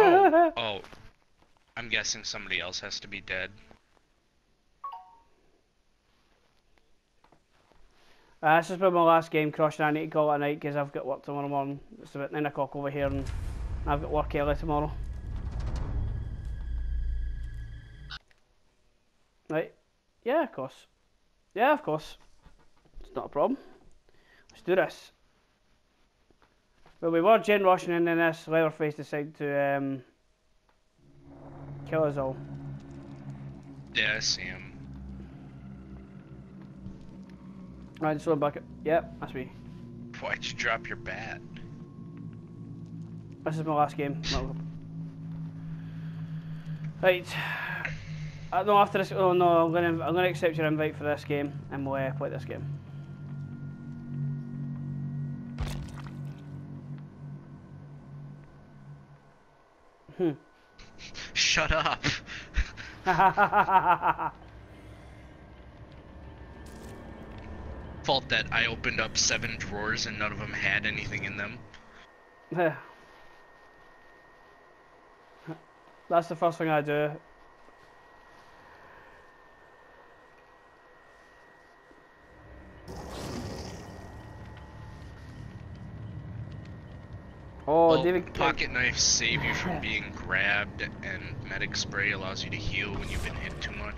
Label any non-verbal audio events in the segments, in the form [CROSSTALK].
oh, oh, I'm guessing somebody else has to be dead. Uh, this has been my last game, Crush, and I need to call it a night because I've got work tomorrow morning. It's about 9 o'clock over here and I've got work early tomorrow. Right. Yeah, of course. Yeah, of course. It's not a problem. Let's do this. Well, we were gen rushing and then this Leatherface decided to um, kill us all. Yeah, I see him. Right, just back up. Yep, that's me. Why'd you drop your bat? This is my last game. Right. Uh, no, after this, oh no, I'm gonna, I'm gonna accept your invite for this game, and we'll uh, play this game. Hmm. Shut up. [LAUGHS] Fault that I opened up seven drawers and none of them had anything in them. That's the first thing I do. Oh, well, David. Pocket knives save you from [LAUGHS] being grabbed, and medic spray allows you to heal when you've been hit too much.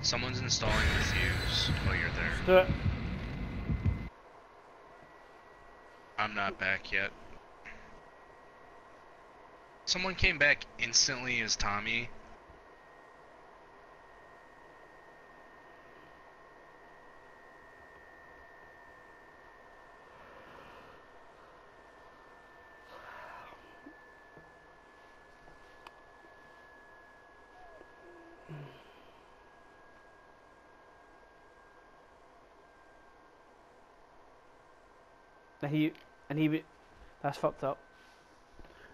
Someone's installing the fuse while you're there. Let's do it. I'm not back yet. Someone came back instantly as Tommy. And he, and he, that's fucked up.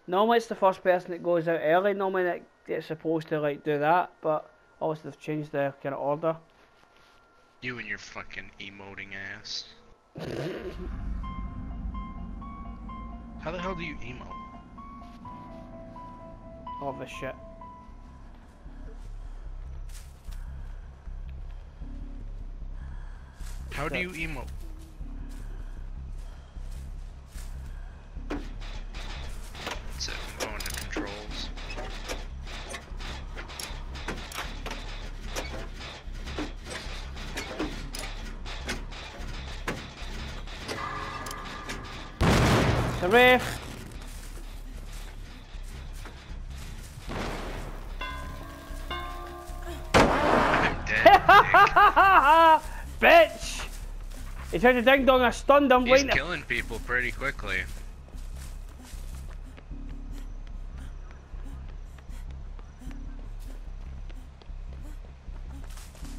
Normally it's the first person that goes out early. Normally that it's supposed to like do that, but obviously they've changed their kind of order. You and your fucking emoting ass. [LAUGHS] How the hell do you emote? All this shit. How do you emote? The [LAUGHS] dead. Bitch! He tried to ding dong, I stunned him, He's waiting. killing people pretty quickly.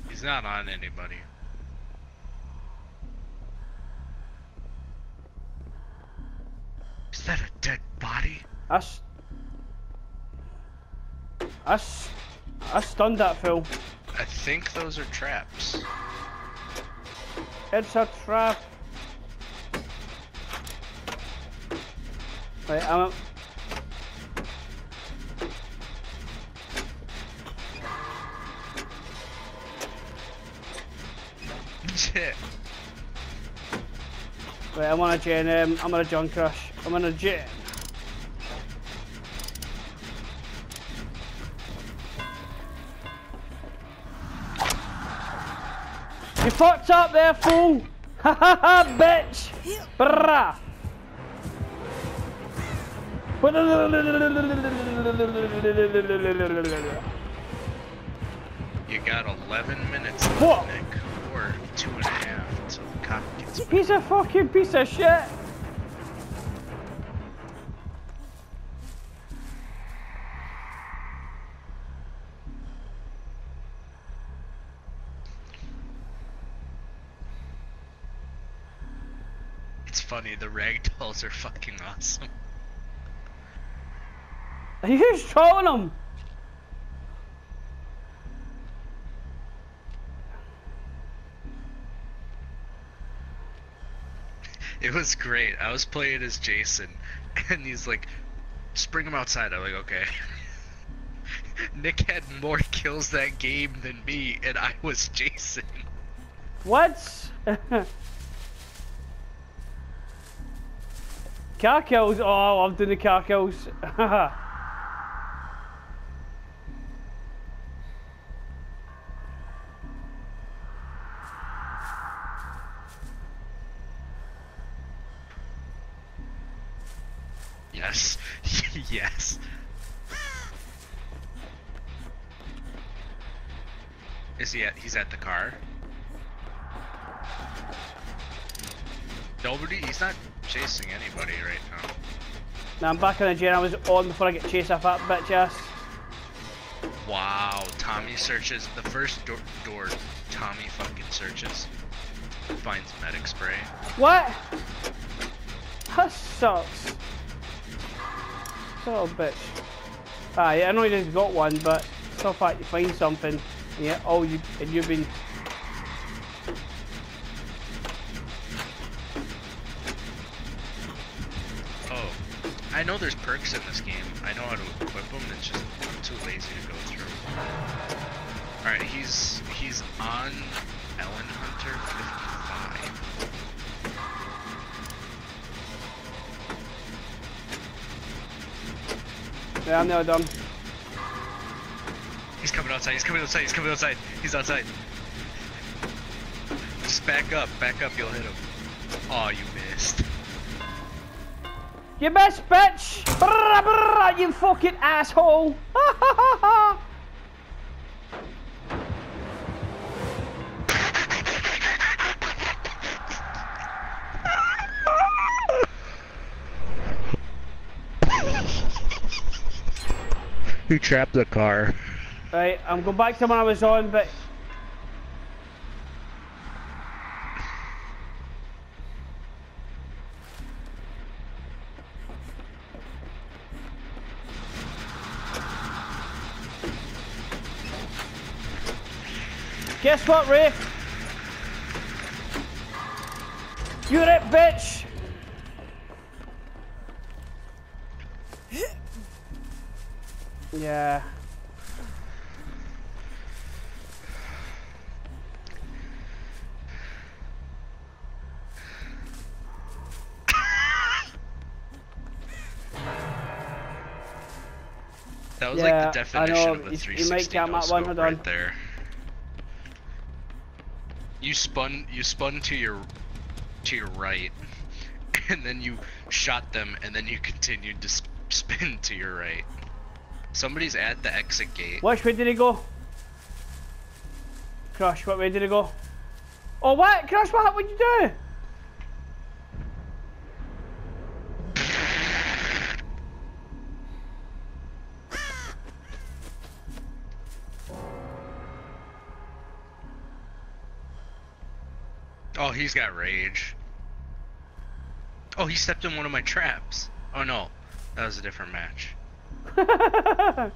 He's not on anybody. Body? I stunned that fool. I think those are traps. It's a trap. Wait, I'm. Shit. Right, I'm on a gen. Um, I'm on a gen Crush. I'm on a gen. You fucked up there, fool! [LAUGHS] Ha ha ha, bitch! Brah! You got 11 minutes left. Nick. Or two and a half until the cop gets back. Piece of fucking piece of shit! The ragdolls are fucking awesome. Who's trolling them! It was great. I was playing as Jason, [LAUGHS] and he's like, just bring him outside. I'm like, okay. [LAUGHS] Nick had more kills that game than me, and I was Jason. What? [LAUGHS] car kills. Oh, I'm doing the car kills. [LAUGHS] yes. [LAUGHS] yes. Is he at? He's at the car. Nobody. He's not chasing anybody right now. now I'm back in the gen. I was on before I get chased off that bitch ass. Wow. Tommy searches the first door. door Tommy fucking searches. Finds medic spray. What? That sucks. Son bitch. Ah, yeah, I know you just got one, but still fact you find something. Yeah, oh, you and you've been. Perks in this game. I know how to equip them. It's just I'm too lazy to go through. All right, he's he's on Ellen Hunter 55. Yeah, I'm nearly done. He's coming outside. He's coming outside. He's coming outside. He's outside. Just back up. Back up. You'll hit him. Oh, you missed. You best bitch! Brrr, brrr, you fucking asshole! [LAUGHS] He trapped the car. right, I'm going back to when I was on, but Guess what, Ray? You're it, bitch! Yeah. That was Yeah, like the definition of a you- 360 you might get that one, no-scope right there. You spun you spun to your to your right [LAUGHS] and then you shot them and then you continued to sp- spin to your right. Somebody's at the exit gate. Which way did he go? Crush, what way did he go? Oh, what? Crush, what? What'd you do? He's got rage. Oh, he stepped in one of my traps. Oh no, that was a different match. [LAUGHS]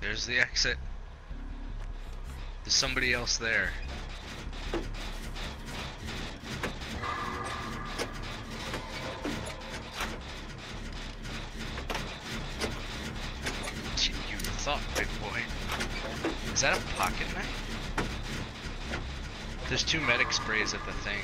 There's the exit. There's somebody else there. Thought, big boy. Is that a pocket knife? There's two medic sprays at the thing.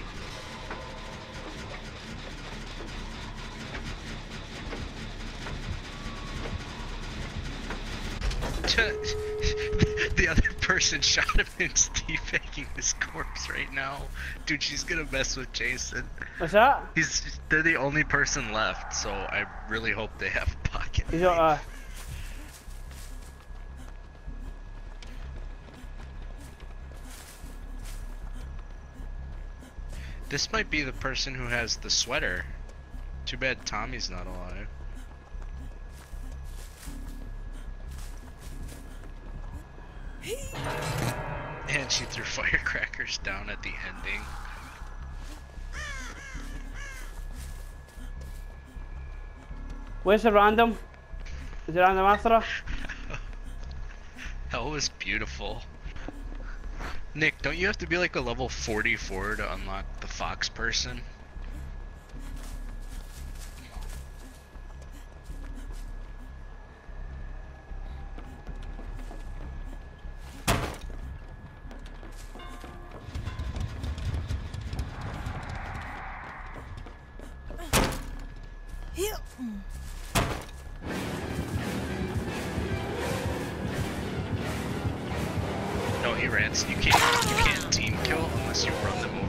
[LAUGHS] the other person shot him and defacing his corpse right now. Dude, she's gonna mess with Jason. What's that? He's they're the only person left, so I really hope they have pocket. He's got uh, This might be the person who has the sweater. Too bad Tommy's not alive. And she threw [LAUGHS] firecrackers down at the ending. Where's the random? Is the random after? [LAUGHS] That was beautiful. Nick, don't you have to be like a level 44 to unlock the fox person? He rants. You can't. You can't team kill unless you run them over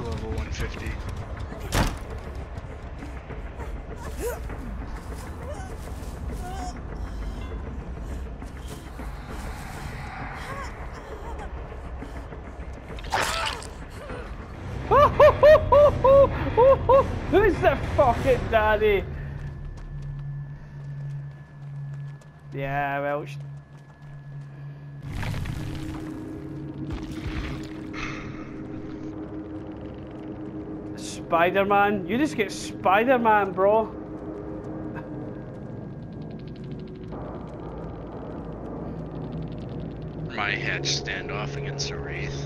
Level 150? [LAUGHS] Who's the fucking daddy? Yeah, well, sh- Spider-Man. You just get Spider-Man, bro. My hatch standoff against a wraith.